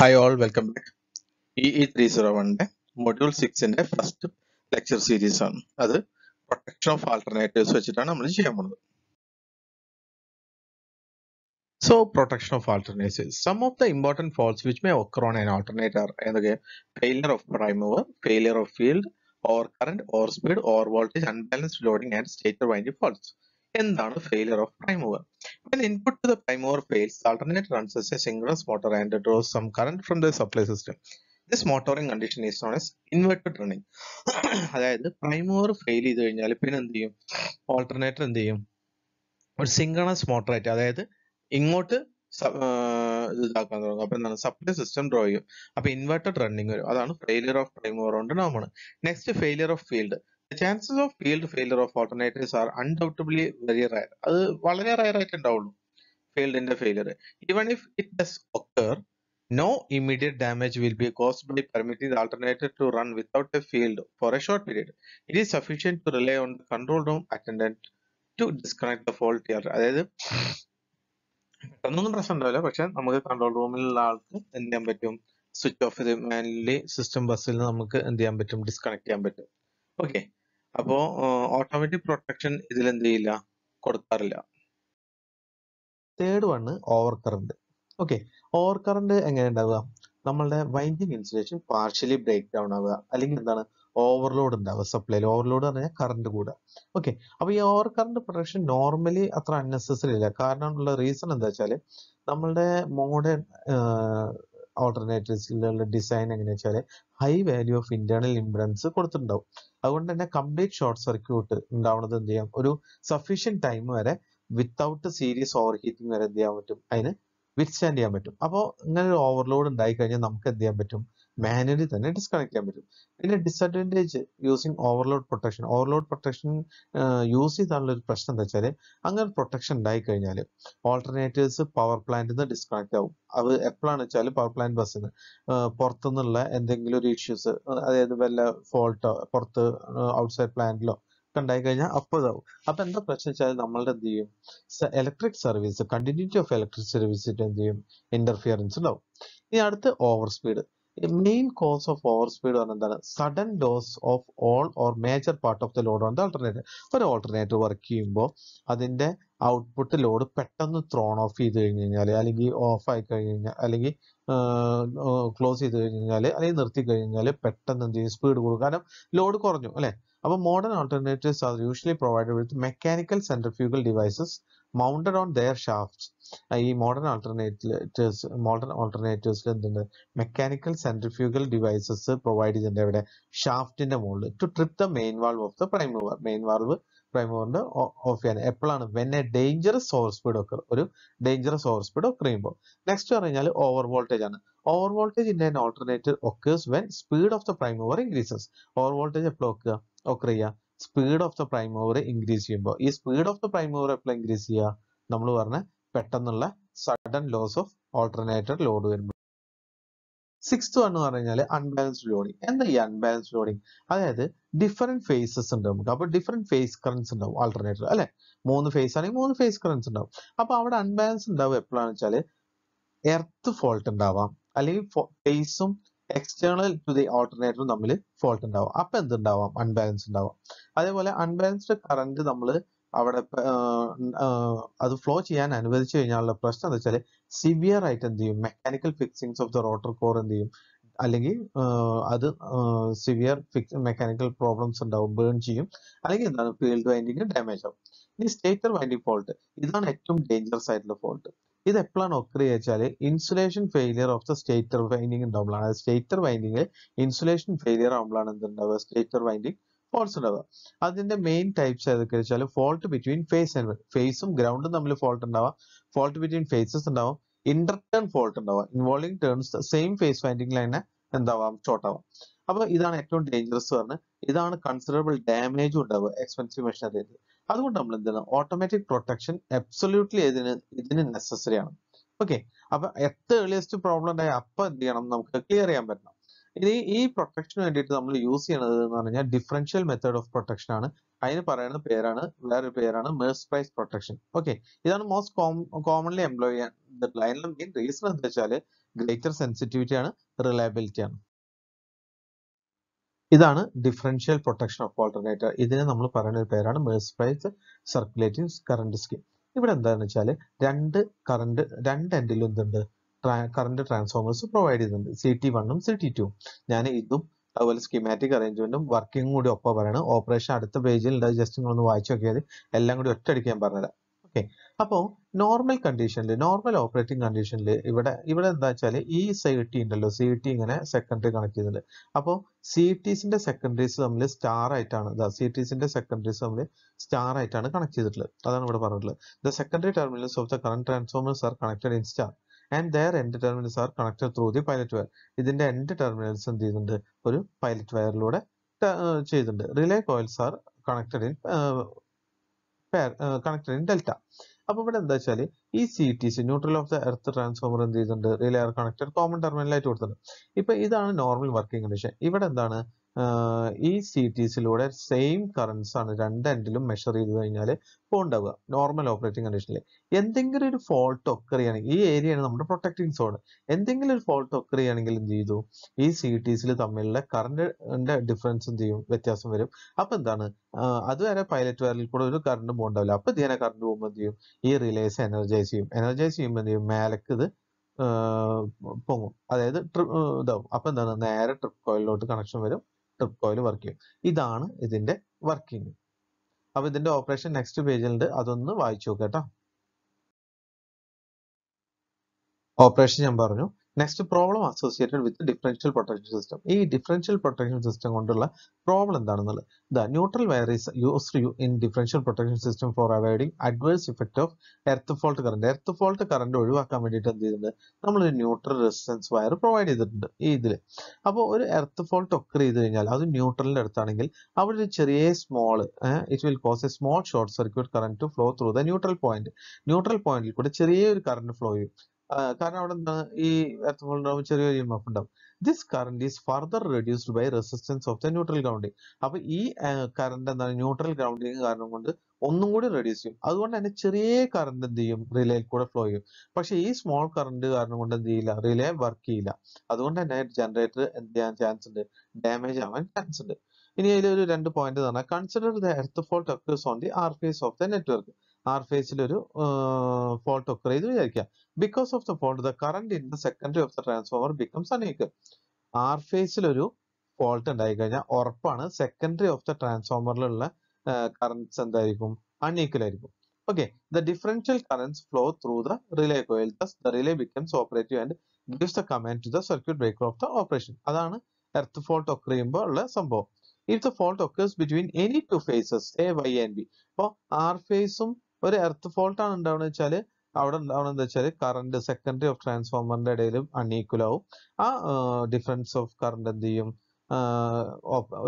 Hi all welcome back E E three zero വണ്ണിന്റെ module സിക്സിന്റെ first lecture series ആണ്. അത് പ്രൊട്ടക്ഷൻ ഓഫ് ആൾട്ടർനേറ്റീവ്സ് വെച്ചിട്ടാണ് നമ്മൾ ചെയ്യാൻ പോകുന്നത് so protection of alternatives some of the important faults which may occur on an alternator എന്തൊക്കെ failure of prime mover failure of field or current or speed or voltage unbalanced loading and stator winding faults എന്താണ് failure of prime mover When input to the prime mover fails, the alternator runs as a synchronous motor and draws some current from the supply system. This motoring condition is known as inverted running. അതായത് prime മൂവർ fail ചെയ്ത് കഴിഞ്ഞാൽ പിന്നെ എന്ത് ചെയ്യും? Alternator എന്ത് ചെയ്യും? ഒരു synchronous motor ആയിട്ട് അതായത് ഇങ്ങോട്ട് ഇതാക്കാൻ തുടങ്ങും. അപ്പൊ എന്താണ്? സപ്ലൈ സിസ്റ്റം ഡ്രോ ചെയ്യും. അപ്പൊ ഇൻവെർട്ടഡ് റണ്ണിങ് വരും. അതാണ് ഫെയിലിയർ ഓഫ് പ്രൈം മൂവർ കൊണ്ട് നോമാണ് next failure of field chances of field failure of alternatives are undoubtedly very rare അത് വളരെ റയർ ആയിട്ട് ഉണ്ടാവുള്ളൂ ഫീൽഡിന്റെ failure even if it does occur no immediate damage will be caused by permitting alternative to run run a field for a short period it is is to rely on the control room attendant to disconnect the the fault അതായത് പെട്ടെന്നൊന്നും പ്രശ്നം ഉണ്ടാവില്ല പക്ഷെ നമുക്ക് control റൂമിലുള്ള ആൾക്ക് എന്ത് ചെയ്യാൻ പറ്റും? സ്വിച്ച് ഓഫ് ചെയ്ത് മാനുവലി സിസ്റ്റം ബസ്സിൽ നമുക്ക് എന്ത് ചെയ്യാൻ പറ്റും? ഡിസ്കണക്ട് ചെയ്യാൻ പറ്റും. ഓക്കെ അപ്പോ ഓട്ടോമാറ്റിക് പ്രൊട്ടക്ഷൻ ഇതിൽ എന്ത് ചെയ്യില്ല കൊടുക്കാറില്ല. Third one over current okay over current എങ്ങനെ ഉണ്ടാവുക നമ്മളുടെ winding insulation partially break down ആവുക. അല്ലെങ്കിൽ എന്താണ്? ഓവർലോഡ് ഉണ്ടാവുക സപ്ലൈയിൽ ഓവർലോഡ് പറഞ്ഞാൽ കറണ്ട് കൂടുക. ഓക്കെ അപ്പൊ ഈ ഓവർ കറണ്ട് പ്രൊട്ടക്ഷൻ നോർമലി അത്ര അൺനെസസറി അല്ല. കാരണം ഉള്ള റീസൺ എന്താ വെച്ചാൽ നമ്മളുടെ മോഡേൺ ഓൾട്ടർനേറ്റീവ്സിലുള്ള ഡിസൈൻ എങ്ങനെയാ വെച്ചാൽ high value of internal impedance കൊടുത്തിട്ടുണ്ടാവും. അതുകൊണ്ട് തന്നെ കംപ്ലീറ്റ് ഷോർട്ട് സർക്യൂട്ട് ഉണ്ടാവുന്നത് എന്ത് ചെയ്യാം? ഒരു സഫീഷ്യൻ ടൈം വരെ വിത്തൗട്ട് സീരിയസ് ഓവർ ഹീറ്റിംഗ് വരെ എന്ത് ചെയ്യാൻ പറ്റും? അതിന് വിത്ത്സ്റ്റാൻഡ് ചെയ്യാൻ പറ്റും. അപ്പോൾ ഇങ്ങനെ ഒരു ഓവർലോഡ് ഉണ്ടായി കഴിഞ്ഞാൽ നമുക്ക് എന്ത് ചെയ്യാൻ പറ്റും? മാനുവലി തന്നെ ഡിസ്കണക്ട് ചെയ്യാൻ പറ്റും. പിന്നെ disadvantage using overload protection overload protection use ചെയ്താലുള്ള ഒരു പ്രശ്നം എന്താ വെച്ചാൽ അങ്ങനെ പ്രൊട്ടക്ഷൻ ഉണ്ടായി കഴിഞ്ഞാൽ ഓൾട്ടർനേറ്റീവ്സ് പവർ പ്ലാന്റിൽ നിന്ന് ഡിസ്കണക്ട് ആവും. അത് എപ്പോഴാണ് വെച്ചാൽ പവർ പ്ലാന്റ് ബസ്സിന് പുറത്തുനിന്നുള്ള എന്തെങ്കിലും ഒരു ഇഷ്യൂസ് അതായത് വല്ല ഫോൾട്ടോ പുറത്ത് ഔട്ട്സൈഡ് പ്ലാന്റിലോ ഉണ്ടായി കഴിഞ്ഞാൽ അപ്പോൾ ഇതാവും. അപ്പൊ എന്താ പ്രശ്നം വെച്ചാൽ നമ്മളുടെ എന്ത് ചെയ്യും? Electric service continuity of electric സർവീസിന്റെ എന്ത് ചെയ്യും? ഇന്റർഫിയറൻസ് ഉണ്ടാവും. ഇനി അടുത്ത് over speed main cause of over speed പറഞ്ഞാൽ എന്താണ് sudden loss of all or major part of the load on the alternator ഒരു ഓൾട്ടർനേറ്റർ വർക്ക് ചെയ്യുമ്പോൾ അതിന്റെ ഔട്ട്പുട്ട് ലോഡ് പെട്ടെന്ന് ത്രോൺ ഓഫ് ചെയ്ത് കഴിഞ്ഞ് കഴിഞ്ഞാൽ അല്ലെങ്കിൽ ഓഫ് ആയി കഴിഞ്ഞ് കഴിഞ്ഞാൽ അല്ലെങ്കിൽ ക്ലോസ് ചെയ്ത് കഴിഞ്ഞ് കഴിഞ്ഞാൽ അല്ലെങ്കിൽ നിർത്തി കഴിഞ്ഞാൽ പെട്ടെന്ന് എന്ത് ചെയ്യും? സ്പീഡ് കൂടും. കാരണം ലോഡ് കുറഞ്ഞു അല്ലെ? അപ്പൊ modern alternatives are usually provided with mechanical centrifugal devices mounted on their shafts ഈ മോഡേൺ ആൾട്ടർനേറ്റേഴ്സ് മോഡേൺ ആൾട്ടർനേറ്റേഴ്സിൽ എന്തുണ്ട്? മെക്കാനിക്കൽ സെൻട്രിഫ്യൂഗൽ ഡിവൈസസ് പ്രൊവൈഡ് ചെയ്തിട്ടുണ്ട്. എവിടെ? ഷാഫ്റ്റിന്റെ മുകളിൽ to trip the main valve of the prime mover main valve prime മൂവറിന്റെ off ചെയ്യാൻ. എപ്പോഴാണ്? When a dangerous over speed ഒക്കെ ഒരു ഡേഞ്ചറസ് ഓവർ സ്പീഡ് ഒക്കെ ചെയ്യുമ്പോൾ. നെക്സ്റ്റ് പറഞ്ഞാൽ ഓവർ വോൾട്ടേജ് ആണ്. Over voltage in an alternative occurs when speed of the prime mover increases over voltage എപ്പോഴും ഒക്കെ ഒക്കെ ചെയ്യുക. Speed of the prime mover increase ചെയ്യുമ്പോൾ ഈ speed of the prime mover എപ്പോൾ ഇൻക്രീസ് ചെയ്യുക? നമ്മൾ പറഞ്ഞ പെട്ടെന്നുള്ള sudden loss of alternator load വരുമ്പോൾ സിക്സ്ത് വൺ എന്ന് പറഞ്ഞാൽ അൺബാലൻസ്ഡ് ലോഡിങ് എന്താ ഈ അൺബാലൻസ്ഡ് ലോഡിങ് അതായത് ഡിഫറെന്റ് ഫേസസ് ഉണ്ട് നമുക്ക് അപ്പൊ ഡിഫറെന്റ് ഫേസ് കറൻസ് ഉണ്ടാവും ആൾട്ടർനേറ്റർ അല്ലെ? മൂന്ന് ഫേസ് ആണെങ്കിൽ മൂന്ന് ഫേസ് കറൻസ് ഉണ്ടാവും. അപ്പൊ അവിടെ അൺബാലൻസ് ഉണ്ടാവും എപ്പോഴാണെന്ന് വെച്ചാൽ എർത്ത് ഫോൾട്ട് ഉണ്ടാവാം. അല്ലെങ്കിൽ ഫേസും എക്സ്റ്റേണൽ ടു ദി ഓൾട്ടർനേറ്ററും തമ്മിൽ ഫോൾട്ട് ഉണ്ടാവും അപ്പൊ എന്തുണ്ടാവാം? അൺബാലൻസ് ഉണ്ടാവാം അതേപോലെ അൺബാലൻസ്ഡ് കറന്റ് നമ്മൾ അവിടെ അത് ഫ്ലോ ചെയ്യാൻ അനുവദിച്ചു കഴിഞ്ഞാലുള്ള പ്രശ്നം എന്താ വെച്ചാൽ സിവിയർ ആയിട്ട് എന്ത് ചെയ്യും? Mechanical fixings of the rotor core എന്ത് ചെയ്യും? അല്ലെങ്കിൽ അത് സിവിയർ ഫിക്സ് മെക്കാനിക്കൽ പ്രോബ്ലംസ് ഉണ്ടാവും ബേൺ ചെയ്യും. അല്ലെങ്കിൽ എന്താണ്? ഫീൽഡ് വൈൻഡിങ് ഡാമേജ് ആവും. ഇനി സ്റ്റേറ്റർ വൈൻഡിങ് ഫോൾട്ട് ഇതാണ് ഏറ്റവും ഡേഞ്ചറസ് ആയിട്ടുള്ള ഫോൾട്ട് ഇത് എപ്പോഴാണ് ഒക്കറി വെച്ചാൽ insulation failure of the stator winding ഉണ്ടാവുമ്പോഴാണ് അതായത് സ്റ്റേറ്റർ വൈൻഡിങ് ഇൻസുലേഷൻ ഫെയിലിയർ ആകുമ്പോഴാണ് എന്തുണ്ടാവുക? സ്റ്റേറ്റർ വൈൻഡിങ് ഫോൾസ് ഉണ്ടാവുക. അതിന്റെ മെയിൻ ടൈപ്സ് ഏതൊക്കെ വെച്ചാൽ ഫോൾട്ട് ബിറ്റ്വീൻ ഫേസ് ആൻഡ് ഫേസും ഗ്രൗണ്ടും തമ്മിൽ ഫോൾട്ട് ഉണ്ടാവാം. ഫോൾട്ട് ബിറ്റ്വീൻ ഫേസസ് ഉണ്ടാവും. ഇന്റർടേൺ ഫോൾട്ട് ഉണ്ടാവാം. Involving turns same phase winding ലൈനെ എന്താവാം? ഷോർട്ട് ആവാം. അപ്പൊ ഇതാണ് ഏറ്റവും ഡേഞ്ചറസ് പറഞ്ഞ്. ഇതാണ് കൺസിഡറബിൾ ഡാമേജ് ഉണ്ടാവുക. എക്സ്പെൻസീവ് മെഷീനറിയിൽ അതുകൊണ്ട് നമ്മൾ എന്താണ് ഓട്ടോമാറ്റിക് പ്രൊട്ടക്ഷൻ അബ്സൊല്യൂട്ട്ലി ഇതിന് ഇതിന് നെസസറി ആണ്. ഓക്കെ അപ്പൊ എത്ര ഏർലിയസ്റ്റ് പ്രോബ്ലം ഉണ്ടായി അപ്പൊ എന്ത് ചെയ്യണം? നമുക്ക് ക്ലിയർ ചെയ്യാൻ പറ്റണം. ഇനി ഈ പ്രൊട്ടക്ഷന് വേണ്ടിയിട്ട് നമ്മൾ യൂസ് ചെയ്യണത് എന്ന് പറഞ്ഞാൽ ഡിഫറൻഷ്യൽ മെത്തേഡ് ഓഫ് പ്രൊട്ടക്ഷൻ ആണ്. അതിന് പറയുന്ന പേരാണ് വേറൊരു പേരാണ് മേഴ്സ് പ്രൈസ് പ്രൊട്ടക്ഷൻ ഓക്കെ ഇതാണ് മോസ്റ്റ് കോമൺലി എംപ്ലോയ് ചെയ്യാൻ റീസൺ എന്താ വെച്ചാൽ ഗ്രേറ്റർ സെൻസിറ്റിവിറ്റി ആണ് റിലയബിലിറ്റി ആണ്. ഇതാണ് ഡിഫറൻഷ്യൽ പ്രൊട്ടക്ഷൻ ഓഫ് ഓൾട്ടർനേറ്റർ ഇതിനെ നമ്മൾ പറയുന്ന ഒരു പേരാണ് Merz Price circulating current scheme ഇവിടെ എന്താണെന്ന് വെച്ചാൽ രണ്ട് കറണ്ട് രണ്ട് എൻഡിലും എന്തുണ്ട് കറണ്ട് ട്രാൻസ്ഫോമേഴ്സ് പ്രൊവൈഡ് ചെയ്യുന്നുണ്ട്. സി ടി വണ്ണും സി ടി ടു ഞാൻ ഇതും അതുപോലെ സ്കീമാറ്റിക് അറേഞ്ച്മെന്റും വർക്കിംഗും കൂടി ഒപ്പം പറയണം. ഓപ്പറേഷൻ അടുത്ത പേജിൽ ഉണ്ട് ജസ്റ്റ് നിങ്ങൾ ഒന്ന് വായിച്ചു നോക്കിയാൽ എല്ലാം കൂടി ഒറ്റയടിക്ക് ഞാൻ പറഞ്ഞുതരാം. ഓക്കെ അപ്പോൾ നോർമൽ കണ്ടീഷനിൽ നോർമൽ ഓപ്പറേറ്റിംഗ് കണ്ടീഷനിൽ ഇവിടെ ഇവിടെ എന്താ വെച്ചാൽ ഈ സി ടി ഉണ്ടല്ലോ സി ടി ഇങ്ങനെ സെക്കൻഡറി കണക്ട് ചെയ്യുന്നുണ്ട്. അപ്പോ സി ടീസിന്റെ സെക്കൻഡറീസ് തമ്മിൽ സ്റ്റാർ ആയിട്ടാണ് ഇതാ സി ടീസിന്റെ സെക്കൻഡറീസ് തമ്മിൽ സ്റ്റാർ ആയിട്ടാണ് കണക്ട് ചെയ്തിട്ടുള്ളത്. അതാണ് ഇവിടെ പറഞ്ഞിട്ടുള്ളത്. The secondary terminals of the current transformers are connected in star and their end terminals are connected through the pilot wire ഇതിന്റെ എൻഡ് ടെർമിനൽസ് എന്ത് ചെയ്യുന്നുണ്ട്? ഒരു പൈലറ്റ് വയറിലൂടെ ചെയ്തിട്ടുണ്ട്. Relay coils are connected in connected in delta അപ്പൊ ഇവിടെ എന്താ വെച്ചാൽ ഈ C T C neutral of the earth transformer എന്ത് ചെയ്തിട്ടുണ്ട് റിലേ ആർ കണക്റ്റഡ് കോമൺ ടെർമിനലായിട്ട് കൊടുത്തിട്ടുണ്ട്. ഇപ്പൊ ഇതാണ് നോർമൽ വർക്കിംഗ് കണ്ടീഷൻ ഇവിടെ എന്താണ്? ഈ സി ടി സെയിം കറൻസ് ആണ് രണ്ട് എൻഡിലും മെഷർ ചെയ്ത് കഴിഞ്ഞാൽ ഉണ്ടാവുക. നോർമൽ ഓപ്പറേറ്റിംഗ് കണ്ടീഷനിൽ എന്തെങ്കിലും ഒരു ഫോൾട്ട് ഒക്കർ ചെയ്യുകയാണെങ്കിൽ ഈ ഏരിയയാണ് നമ്മുടെ പ്രൊട്ടക്റ്റിംഗ് സോൺ എന്തെങ്കിലും ഒരു ഫോൾട്ട് ഒക്കർ ചെയ്യുകയാണെങ്കിൽ എന്ത് ചെയ്തു? ഈ സി ടി തമ്മിലുള്ള കറണ്ടിന്റെ ഡിഫറൻസ് എന്ത് ചെയ്യും? വ്യത്യാസം വരും. അപ്പൊ എന്താണ്? അതുവരെ പൈലറ്റ് വയറിൽ കൂടെ ഒരു കറണ്ട് പോകണ്ടാവില്ല അപ്പൊ ഇതിനെ കറണ്ട് പോകുമ്പോൾ എന്ത് ചെയ്യും? ഈ റിലേസ് എനർജൈസ് ചെയ്യും. എനർജൈസ് ചെയ്യുമ്പോൾ എന്ത് ചെയ്യും? മേലക്ക് ഇത് പൊങ്ങും. അതായത് ഇതാവും. അപ്പൊ എന്താണ്? നേരെ ട്രിപ്പ് കോയിലോട്ട് കണക്ഷൻ വരും. ട്രിപ്പ് കോയിൽ വർക്ക് ചെയ്യും. ഇതാണ് ഇതിന്റെ വർക്കിംഗ് അപ്പൊ ഇതിന്റെ ഓപ്പറേഷൻ നെക്സ്റ്റ് പേജിലുണ്ട് അതൊന്ന് വായിച്ചു നോക്കാം കേട്ടോ. ഓപ്പറേഷൻ ഞാൻ പറഞ്ഞു. Next problem associated with differential protection system ഈ ഡിഫറൻഷ്യൽ പ്രൊട്ടക്ഷൻ സിസ്റ്റം കൊണ്ടുള്ള പ്രോബ്ലം എന്താണെന്നുള്ളത്? The neutral wire is U in differential protection system for avoiding adverse effect of earth fault current earth fault current ഒഴിവാക്കാൻ വേണ്ടിയിട്ട് എന്ത് ചെയ്തിട്ടുണ്ട് നമ്മൾ ഒരു neutral resistance wire provide ചെയ്തിട്ടുണ്ട് ഈ ഇതിൽ അപ്പോൾ ഒരു എർത്ത് ഫോൾട്ട് ഒക്കെ ചെയ്ത് കഴിഞ്ഞാൽ അത് ന്യൂട്രലിന്റെ അടുത്താണെങ്കിൽ അവിടെ ഒരു ചെറിയ small it will cause a small short circuit current to flow through the neutral point neutral പോയിന്റിൽ കൂടെ ചെറിയൊരു കറണ്ട് ഫ്ലോ ചെയ്യും. കാരണം അവിടെ എന്താണ് ഈ എർത്ത് ഉണ്ടാവും ചെറിയൊരു ഇ എം എഫ് ഉണ്ടാവും. This current is further reduced by resistance of the neutral grounding അപ്പൊ ഈ കറണ്ട് എന്താണ് ന്യൂട്രൽ ഗ്രൗണ്ടിങ് കാരണം കൊണ്ട് ഒന്നും കൂടി റെഡ്യൂസ് ചെയ്യും. അതുകൊണ്ട് തന്നെ ചെറിയ കറണ്ട് എന്ത് ചെയ്യും? റിലേയിൽ കൂടെ ഫ്ലോ ചെയ്യും. പക്ഷെ ഈ സ്മോൾ കറണ്ട് കാരണം കൊണ്ട് എന്ത് ചെയ്യില്ല? റിലേ വർക്ക് ചെയ്യില്ല. അതുകൊണ്ട് തന്നെ ജനറേറ്റർ എന്ത് ചെയ്യാൻ ചാൻസ് ഉണ്ട്? ഡാമേജ് ആവാൻ ചാൻസ് ഉണ്ട്. ഇനി അതിൽ ഒരു രണ്ട് പോയിന്റ് പറഞ്ഞാൽ consider the earth fault occurs on the R phase of the network R ഫേസിൽ ഒരു ഫോൾട്ട് ഒക്കർ ചെയ്ത് വിചാരിക്കുക because of the fault the current in the secondary of the transformer becomes unequal R ഫേസിൽ ഒരു fault ഉണ്ടായി കഴിഞ്ഞാൽ ഉറപ്പാണ് secondary of the ട്രാൻസ്ഫോമറിലുള്ള കറൻസ് എന്തായിരിക്കും? അൺഈക്വൽ ആയിരിക്കും. Okay the differential currents flow through the relay coil the relay becomes operative and gives the command to the circuit breaker of the operation അതാണ് earth fault ഒക്കെ ചെയ്യുമ്പോൾ ഉള്ള സംഭവം. If the fault occurs between any two phases a Y and B അപ്പോൾ R ഫേസും ഒരു earth fault ആണ് ഉണ്ടാവുന്നത് വെച്ചാൽ അവിടെ ഉണ്ടാവുന്നത് എന്താ വെച്ചാൽ കറണ്ട് സെക്കൻഡറി ഓഫ് ട്രാൻസ്ഫോമറിന്റെ ഇടയിലും അൺഈക്വൽ ആവും. ആ ഡിഫറൻസ് ഓഫ് കറണ്ട് എന്ത് ചെയ്യും?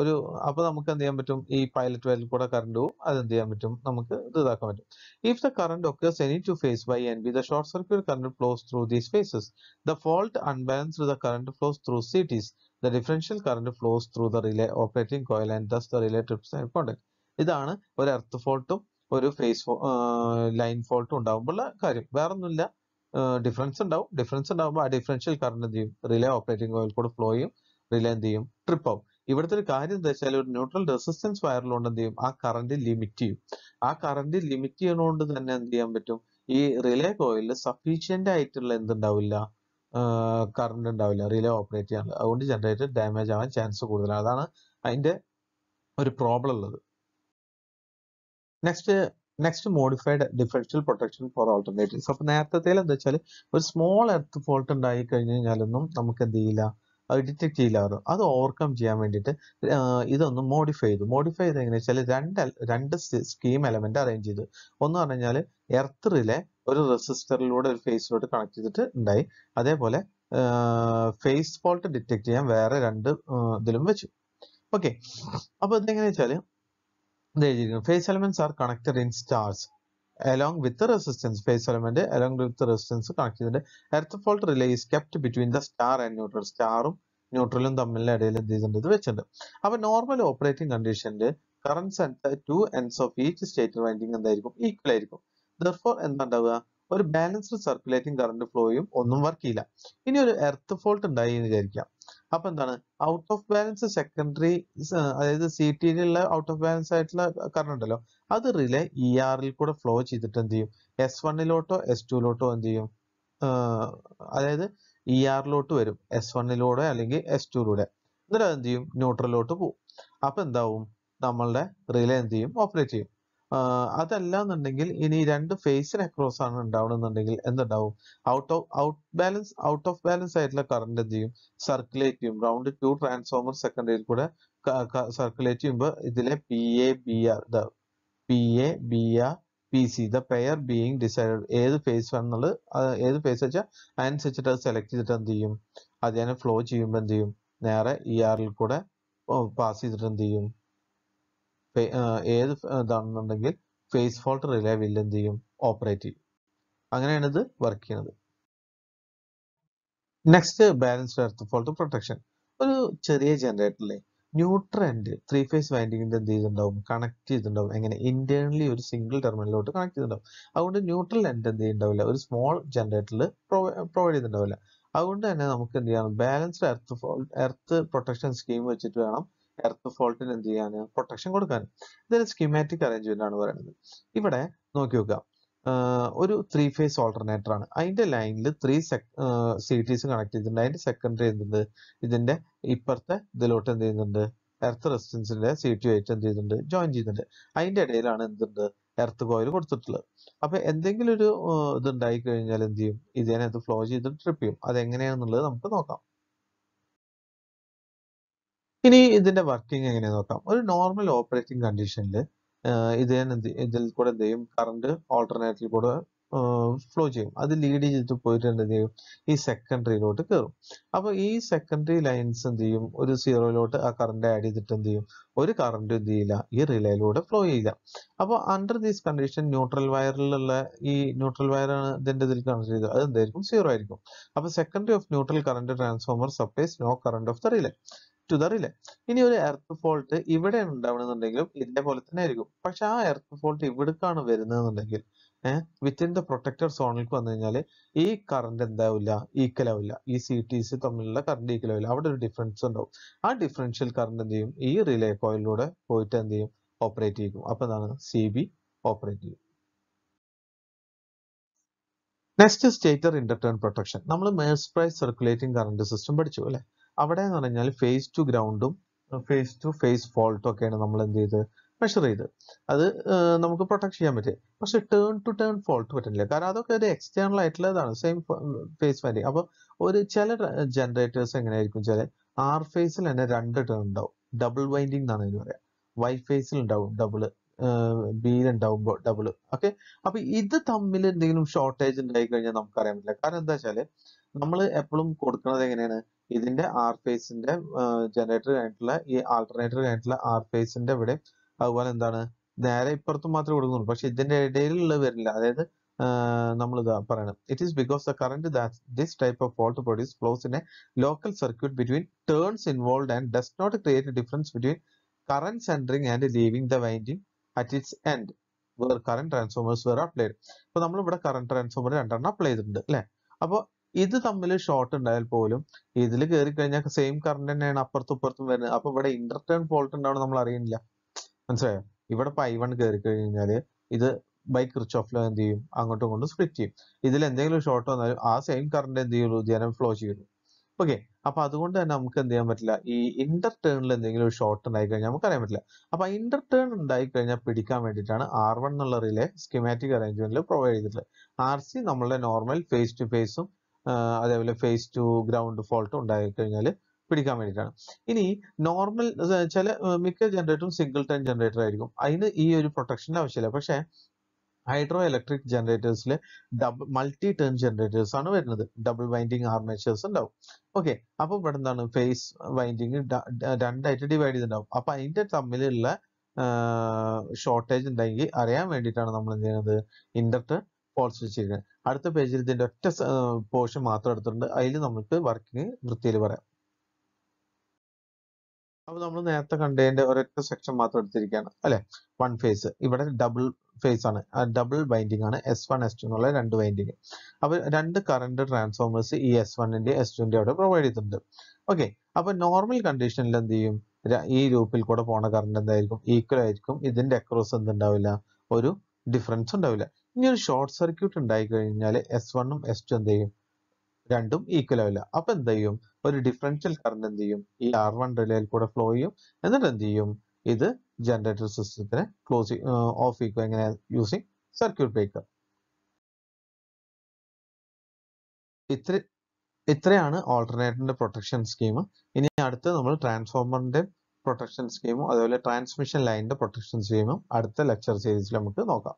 ഒരു അപ്പൊ നമുക്ക് എന്ത് ചെയ്യാൻ പറ്റും? ഈ പൈലറ്റ് വയറിൽ കൂടെ കറണ്ട് പോവും. അത് എന്ത് ചെയ്യാൻ പറ്റും? നമുക്ക് ഇത് ഇതാക്കാൻ പറ്റും. If the current occurs any two phase by and B the short circuit current flows through these phases the fault unbalance the current flows through CTs the differential current flows through the relay operating coil and thus the relay trips contact ഇതാണ് ഒരു earth ഫോൾട്ടും ഒരു phase line fault ഉണ്ടാകുമ്പോഴുള്ള കാര്യം. വേറെ ഒന്നുമില്ല difference ഉണ്ടാവും. Difference ഉണ്ടാകുമ്പോൾ ആ differential current എന്ത് ചെയ്യും? റിലേ ഓപ്പറേറ്റിംഗ് ഓയിൽ കൂടെ ഫ്ലോ ചെയ്യും. റിലേ എന്ത് ചെയ്യും? ട്രിപ്പ് ആവും. ഇവിടുത്തെ ഒരു കാര്യം എന്താ വെച്ചാൽ ഒരു ന്യൂട്രൽ റെസിസ്റ്റൻസ് വയറിലുണ്ട് എന്ത് ചെയ്യും? ആ കറണ്ട് ലിമിറ്റ് ചെയ്യും. ആ കറണ്ട് ലിമിറ്റ് ചെയ്യണോണ്ട് തന്നെ എന്ത് ചെയ്യാൻ പറ്റും? ഈ റിലേ കോയിലിൽ സഫീഷ്യന്റ് ആയിട്ടുള്ള എന്തുണ്ടാവില്ല കറണ്ട് ഉണ്ടാവില്ല. റിലേ ഓപ്പറേറ്റ് ചെയ്യാൻ. അതുകൊണ്ട് ജനറേറ്റർ ഡാമേജ് ആവാൻ ചാൻസ് കൂടുതലാണ്. അതാണ് അതിന്റെ ഒരു പ്രോബ്ലം ഉള്ളത്. Next next modified differential protection for alternatives അപ്പൊ നേരത്തെ എന്താ വെച്ചാൽ ഒരു സ്മോൾ എർത്ത് ഫോൾട്ട് ഉണ്ടായി കഴിഞ്ഞു കഴിഞ്ഞാലൊന്നും നമുക്ക് എന്ത് ചെയ്യില്ല ഡിറ്റക്ട് ചെയ്യില്ലാറ് അത് ഓവർകം ചെയ്യാൻ വേണ്ടിയിട്ട് ഇതൊന്ന് മോഡിഫൈ ചെയ്തു. മോഡിഫൈ ചെയ്ത് എങ്ങനെ വെച്ചാൽ രണ്ട് രണ്ട് സ്കീം എലമെന്റ് അറേഞ്ച് ചെയ്തു. ഒന്ന് പറഞ്ഞു കഴിഞ്ഞാൽ എർത്ത് റിലേ ഒരു റെസിസ്റ്ററിലൂടെ ഒരു ഫേസിലോട്ട് കണക്ട് ചെയ്തിട്ട് ഉണ്ടായി. അതേപോലെ ഫേസ് ഫോൾട്ട് ഡിറ്റക്ട് ചെയ്യാൻ വേറെ രണ്ട് ഇതിലും വെച്ചു. ഓക്കെ അപ്പൊ ഇതെങ്ങനെയാ വെച്ചാൽ phase elements are connected in stars along with the resistance. Phase element along with the connect ചെയ്തിട്ടുണ്ട് earth fault relay is kept between the star and neutral സ്റ്റാറും ന്യൂട്രലും തമ്മിലുള്ള ഇടയിൽ എന്ത് ചെയ്തിട്ടുണ്ട് ഇത് വെച്ചിട്ടുണ്ട്. അപ്പൊ നോർമൽ ഓപ്പറേറ്റിംഗ് കണ്ടീഷനിൽ currents at two ends of each state winding എന്തായിരിക്കും? ഈക്വൽ ആയിരിക്കും. ദർഫോർ എന്താ ഉണ്ടാവുക? ഒരു ബാലൻസ്ഡ് സർക്കുലേറ്റിംഗ് കറണ്ട് ഫ്ലോയും ഒന്നും വർക്ക് ചെയ്യില്ല. ഇനി ഒരു എർത്ത് ഫോൾട്ട് ഉണ്ടായി എന്ന് വിചാരിക്കാം. അപ്പൊ എന്താണ്? ഔട്ട് ഓഫ് ബാലൻസ് സെക്കൻഡറി അതായത് സി ടിയിലുള്ള ഔട്ട് ഓഫ് ബാലൻസ് ആയിട്ടുള്ള കറണ്ട് ഉണ്ടല്ലോ അത് റിലേ ഇ ആറിൽ കൂടെ ഫ്ലോ ചെയ്തിട്ട് എന്ത് ചെയ്യും? എസ് വണ്ണിലോട്ടോ എസ് ടുവിലോട്ടോ എന്ത് ചെയ്യും? അതായത് ഇ ആറിലോട്ട് വരും. എസ് വണ്ണിലൂടെ അല്ലെങ്കിൽ എസ് ടുയിലൂടെ എന്നിട്ട് എന്ത് ചെയ്യും? ന്യൂട്രലിലോട്ട് പോകും അപ്പൊ എന്താവും? നമ്മളുടെ റിലേ എന്ത് ചെയ്യും? ഓപ്പറേറ്റ് ചെയ്യും. അതല്ല എന്നുണ്ടെങ്കിൽ ഇനി രണ്ട് ഫേസിന് അക്രോസ് ആണ് ഉണ്ടാവണമെന്നുണ്ടെങ്കിൽ എന്തുണ്ടാവും? Out of out balance out of balance ആയിട്ടുള്ള കറണ്ട് എന്ത് ചെയ്യും? സർക്കുലേറ്റ് ചെയ്യും. റൗണ്ട് ടു ട്രാൻസ്ഫോമർ സെക്കൻഡറിയിൽ കൂടെ സർക്കുലേറ്റ് ചെയ്യുമ്പോൾ ഇതിലെ P A B R the P A B R P C the pair being decide ഏത് ഫേസ് വേണമെന്നുള്ളത് ഏത് ഫേസ് വെച്ചാൽ അതിനനുസരിച്ചിട്ട് അത് സെലക്ട് ചെയ്തിട്ട് എന്ത് ചെയ്യും? അതിനെ ഫ്ലോ ചെയ്യുമ്പോൾ എന്ത് ചെയ്യും? നേരെ ഇ ആറിൽ കൂടെ പാസ് ചെയ്തിട്ട് എന്ത് ചെയ്യും? ഏത് ഇതാണെന്നുണ്ടെങ്കിൽ ഫേസ് ഫോൾട്ട് റിലേ വില്ല് എന്ത് ചെയ്യും? ഓപ്പറേറ്റ് ചെയ്യും. അങ്ങനെയാണ് ഇത് വർക്ക് ചെയ്യുന്നത്. Next balanced earth fault protection ഒരു ചെറിയ ജനറേറ്ററിലെ ന്യൂട്രൽ എൻഡ് ത്രീ ഫേസ് വൈൻഡിങ്ങിന്റെ എന്ത് ചെയ്തിട്ടുണ്ടാവും? കണക്ട് ചെയ്തിട്ടുണ്ടാവും. എങ്ങനെ? ഇന്റേണലി ഒരു സിംഗിൾ ടെർമിനലിലോട്ട് കണക്ട് ചെയ്തിട്ടുണ്ടാവും. അതുകൊണ്ട് ന്യൂട്രൽ എൻഡ് എന്ത് ചെയ്യുന്നുണ്ടാവില്ല ഒരു സ്മോൾ ജനറേറ്ററിൽ പ്രൊവൈഡ് ചെയ്തിട്ടുണ്ടാവില്ല. അതുകൊണ്ട് തന്നെ നമുക്ക് എന്ത് ചെയ്യണം? Balanced earth fault earth protection scheme വെച്ചിട്ട് വേണം എർത്ത് ഫോൾട്ടിന് എന്ത് ചെയ്യാൻ പ്രൊട്ടക്ഷൻ കൊടുക്കാൻ. ഇതൊരു സ്കിമാറ്റിക് അറേഞ്ച്മെന്റ് ആണ് പറയുന്നത്. ഇവിടെ നോക്കി നോക്കുക. ഒരു ത്രീ ഫേസ് ഓൾട്ടർനേറ്റർ ആണ്. അതിന്റെ ലൈനിൽ ത്രീ സി കണക്ട് ചെയ്തിട്ടുണ്ട്. അതിന്റെ സെക്കൻഡറി എന്തുണ്ട്? ഇതിന്റെ ഇപ്പുറത്തെ ഇതിലോട്ട് എന്ത് ചെയ്യുന്നുണ്ട്? എർത്ത് റെസിസ്റ്റൻസിന്റെ സി ടി ആയിട്ട് എന്ത് ചെയ്യുന്നുണ്ട്? ജോയിൻ ചെയ്യുന്നുണ്ട്. അതിന്റെ ഇടയിലാണ് എന്തുണ്ട്? എർത്ത് കോയിൽ കൊടുത്തിട്ടുള്ളത്. അപ്പൊ എന്തെങ്കിലും ഒരു ഇതുണ്ടായി കഴിഞ്ഞാൽ എന്ത് ചെയ്യും? ഇതിനകത്ത് ഫ്ലോ ചെയ്ത് ട്രിപ്പ് ചെയ്യും. അത് എങ്ങനെയാണെന്നുള്ളത് നമുക്ക് നോക്കാം. ഇനി ഇതിന്റെ വർക്കിംഗ് എങ്ങനെ നോക്കാം? ഒരു നോർമൽ ഓപ്പറേറ്റിംഗ് കണ്ടീഷനിൽ ഇത് ഇതിൽ കൂടെ എന്ത് ചെയ്യും? കറണ്ട് ഓൾട്ടർനേറ്ററിൽ കൂടെ ഫ്ലോ ചെയ്യും. അത് ലീഡ് ചെയ്തിട്ട് പോയിട്ട് എന്ത് ചെയ്യും? ഈ സെക്കൻഡറിയിലോട്ട് കയറും അപ്പൊ ഈ സെക്കൻഡറി ലൈൻസ് എന്ത് ചെയ്യും? ഒരു സീറോയിലോട്ട് ആ കറണ്ട് ആഡ് ചെയ്തിട്ട് എന്ത് ചെയ്യും? ഒരു കറണ്ട് എന്ത് ചെയ്യില്ല. ഈ റിലേയിലൂടെ ഫ്ലോ ചെയ്യില്ല. അപ്പോൾ അണ്ടർ ദീസ് കണ്ടീഷൻ ന്യൂട്രൽ വയറിലുള്ള ഈ ന്യൂട്രൽ വയറാണ് ഇതിന്റെ ഇതിൽ കണക്ട് ചെയ്തത്. അത് എന്തായിരിക്കും? സീറോ ആയിരിക്കും. അപ്പൊ secondary of neutral current transformer supplies no current of the relay to the relay ഇനി ഒരു എർത്ത് ഫോൾട്ട് ഇവിടെ ഉണ്ടാവണമെന്നുണ്ടെങ്കിലും ഇതേപോലെ തന്നെ ആയിരിക്കും. പക്ഷെ ആ എർത്ത് ഫോൾട്ട് ഇവിടേക്കാണ് വരുന്നതെന്നുണ്ടെങ്കിൽ ഏഹ് വിത്തിൻ ദ പ്രൊട്ടക്ടർ സോണിലേക്ക് വന്നു കഴിഞ്ഞാൽ ഈ കറണ്ട് എന്താവില്ല? ഈക്വൽ ആവില്ല. ഈ സി ടി സി തമ്മിലുള്ള കറണ്ട് ഈക്വൽ ആവില്ല. അവിടെ ഒരു ഡിഫറൻസ് ഉണ്ടാവും. ആ ഡിഫറൻഷ്യൽ കറണ്ട് എന്ത് ചെയ്യും? ഈ റിലേ കോയിലൂടെ പോയിട്ട് എന്ത് ചെയ്യും? ഓപ്പറേറ്റ് ചെയ്യും. അപ്പൊ എന്താണ് സി ബി ഓപ്പറേറ്റ് ചെയ്യും. നെക്സ്റ്റ് സ്റ്റേറ്റർ ഇന്റർടേൺ പ്രൊട്ടക്ഷൻ നമ്മൾ Merz Price circulating current system പഠിച്ചു അല്ലെ? അവിടെ എന്ന് പറഞ്ഞാൽ ഫേസ് ടു ഗ്രൗണ്ടും ഫേസ് ടു ഫേസ് ഫോൾട്ടും ഒക്കെയാണ് നമ്മൾ എന്ത് ചെയ്ത് മെഷർ ചെയ്ത്. അത് നമുക്ക് പ്രൊട്ടക്ട് ചെയ്യാൻ പറ്റും. പക്ഷെ ടേൺ ടു ടേൺ ഫോൾട്ട് പറ്റുന്നില്ല. കാരണം അതൊക്കെ ഒരു എക്സ്റ്റേണൽ ആയിട്ടുള്ളതാണ്. സെയിം ഫേസ് വാല്യൂ അപ്പൊ ഒരു ചില ജനറേറ്റേഴ്സ് എങ്ങനെയായിരിക്കും ചില ആർ ഫേസിൽ തന്നെ രണ്ട് ടേൺ ഉണ്ടാവും. ഡബിൾ വൈൻഡിങ് എന്നാണ് ഇതിന് പറയാം. വൈ ഫേസിൽ ഉണ്ടാവും ഡബിൾ ബിയിലുണ്ടാവുമ്പോൾ ഡബിൾ ഓക്കെ അപ്പൊ ഇത് തമ്മിൽ എന്തെങ്കിലും ഷോർട്ടേജ് ഉണ്ടായി കഴിഞ്ഞാൽ നമുക്ക് അറിയാൻ പറ്റില്ല. കാരണം എന്താ വെച്ചാൽ നമ്മൾ എപ്പോഴും കൊടുക്കുന്നത് എങ്ങനെയാണ്? ഇതിന്റെ ആർ ഫേസിന്റെ ജനറേറ്റർ കഴിഞ്ഞിട്ടുള്ള ഈ ആൾട്ടർനേറ്റർ കഴിഞ്ഞിട്ടുള്ള ആർ ഫേസിന്റെ ഇവിടെ അതുപോലെ എന്താണ്? നേരെ ഇപ്പുറത്തും മാത്രമേ കൊടുക്കുന്നുള്ളൂ. പക്ഷെ ഇതിന്റെ ഇടയിലുള്ള വരില്ല. അതായത് നമ്മൾ ഇതാ പറയണം. It is because the current this type of fault produce flows in a local circuit between turns involve and does not create difference between current centring and leaving the winding at its end where current transformers were applied അപ്പൊ നമ്മൾ ഇവിടെ current transformer രണ്ടെണ്ണം apply ചെയ്തിട്ടുണ്ട് അല്ലെ? അപ്പൊ ഇത് തമ്മിൽ short ഉണ്ടായാൽ പോലും ഇതിൽ കയറി കഴിഞ്ഞാൽ സെയിം കറണ്ട് തന്നെയാണ് അപ്പുറത്തും ഇപ്പുറത്തും വരുന്നത്. അപ്പൊ ഇവിടെ ഇന്റർടേൺ ഫോൾട്ട് ഉണ്ടാവണം നമ്മൾ അറിയുന്നില്ല. മനസ്സിലായോ? ഇവിടെ ഇപ്പൊ ഐ വൺ കയറി കഴിഞ്ഞാൽ ഇത് ബൈ ക്രിച്ചോഫ് ലോ എന്ത് ചെയ്യും? അങ്ങോട്ടും ഇങ്ങോട്ടും സ്പ്ലിറ്റ് ചെയ്യും. ഇതിൽ എന്തെങ്കിലും ഷോർട്ട് വന്നാലും ആ സെയിം കറണ്ട് എന്ത് ചെയ്യുള്ളൂ ജനം ഫ്ലോ ചെയ്യുള്ളൂ ഓക്കെ അപ്പൊ അതുകൊണ്ട് തന്നെ നമുക്ക് എന്ത് ചെയ്യാൻ പറ്റില്ല? ഈ ഇന്റർ ടേണിൽ എന്തെങ്കിലും ഒരു ഷോർട്ട് ഉണ്ടായി കഴിഞ്ഞാൽ നമുക്ക് അറിയാൻ പറ്റില്ല. അപ്പൊ ഇന്റർ ടേൺ ഉണ്ടായി കഴിഞ്ഞാൽ പിടിക്കാൻ വേണ്ടിയിട്ടാണ് ആർ വൺ എന്നുള്ള റിലേ സ്കിമാറ്റിക് അറേഞ്ച്മെന്റിൽ പ്രൊവൈഡ് ചെയ്തിട്ടുള്ളത്. ആർ സി നമ്മളുടെ നോർമൽ ഫേസ് ടു ഫേസും അതേപോലെ ഫേസ് ടു ഗ്രൗണ്ട് ഫോൾട്ട് ഉണ്ടായിക്കഴിഞ്ഞാൽ പിടിക്കാൻ വേണ്ടിയിട്ടാണ്. ഇനി നോർമൽ ചില മിക്ക ജനറേറ്ററും സിംഗിൾ ടൈം ജനറേറ്റർ ആയിരിക്കും. അതിന് ഈ ഒരു പ്രൊട്ടക്ഷന്റെ ആവശ്യമില്ല. പക്ഷേ ഹൈഡ്രോ ഇലക്ട്രിക് ജനറേറ്റേഴ്സിൽ ഡബിൾ മൾട്ടി ടേൺ ജനറേറ്റേഴ്സ് ആണ് വരുന്നത്. ഡബിൾ വൈൻഡിങ് ആർമേച്ചേഴ്സ് ഉണ്ടാവും. ഓക്കെ അപ്പൊ ഇവിടെ എന്താണ്? ഫേസ് വൈൻഡിങ് രണ്ടായിട്ട് ഡിവൈഡ് ചെയ്തിട്ടുണ്ടാവും. അപ്പൊ അതിന്റെ തമ്മിലുള്ള ഷോർട്ടേജ് ഉണ്ടെങ്കിൽ അറിയാൻ വേണ്ടിയിട്ടാണ് നമ്മൾ എന്ത് ചെയ്യുന്നത്? ഇന്റർടേൺ ഫോൾസ് വെച്ചിരിക്കുന്നത് അടുത്ത പേജിൽ ഇതിന്റെ ഒറ്റ പോർഷൻ മാത്രം എടുത്തിട്ടുണ്ട്. അതിൽ നമുക്ക് വർക്കിംഗ് വൃത്തിയിൽ പറയാം. അപ്പൊ നമ്മൾ നേരത്തെ കണ്ടതിന്റെ ഒരൊറ്റ സെക്ഷൻ മാത്രം എടുത്തിരിക്കുകയാണ് അല്ലെ? വൺ ഫേസ് ഇവിടെ ഡബിൾ ഫേസ് ആണ്. ഡബിൾ ബൈൻഡിങ് ആണ്. എസ് വൺ എസ് ടു എന്നുള്ള രണ്ട് ബൈൻഡിങ് അപ്പൊ രണ്ട് കറണ്ട് ട്രാൻസ്ഫോമേഴ്സ് ഈ എസ് വണ്ണിന്റെ എസ് ടുവിന്റെ അവിടെ പ്രൊവൈഡ് ചെയ്തിട്ടുണ്ട്. ഓക്കെ അപ്പൊ നോർമൽ കണ്ടീഷനിൽ എന്ത് ചെയ്യും? ഈ ലൂപ്പിൽ കൂടെ പോണ കറണ്ട് എന്തായിരിക്കും? ഈക്വൽ ആയിരിക്കും. ഇതിന്റെ അക്രോസ് എന്തുണ്ടാവില്ല? ഒരു ഡിഫറൻസ് ഉണ്ടാവില്ല. ഇനി ഒരു ഷോർട്ട് സർക്യൂട്ട് ഉണ്ടായി കഴിഞ്ഞാൽ എസ് വണ്ണും എസ് ടു എന്ത് ചെയ്യും? രണ്ടും ഈക്വൽ ആവില്ല. അപ്പൊ എന്ത് ചെയ്യും? ഒരു ഡിഫറൻഷ്യൽ കറണ്ട് എന്ത് ചെയ്യും? ഈ ആർ വൺ റിലേയിൽ കൂടെ ഫ്ലോ ചെയ്യും. എന്നിട്ട് എന്ത് ചെയ്യും? ഇത് ജനറേറ്റർ സിസ്റ്റത്തിനെ ക്ലോസ് ഓഫ് ചെയ്യും. എങ്ങനെ യൂസിങ് സർക്യൂട്ട് ബ്രേക്കർ ഇത്ര ഇത്രയാണ് ഓൾട്ടർനേറ്ററിന്റെ പ്രൊട്ടക്ഷൻ സ്കീം ഇനി അടുത്ത് നമ്മൾ ട്രാൻസ്ഫോമറിന്റെ പ്രൊട്ടക്ഷൻ സ്കീമും അതുപോലെ ട്രാൻസ്മിഷൻ ലൈനിന്റെ പ്രൊട്ടക്ഷൻ സ്കീമും അടുത്ത ലെക്ചർ സീരീസിൽ നമുക്ക് നോക്കാം.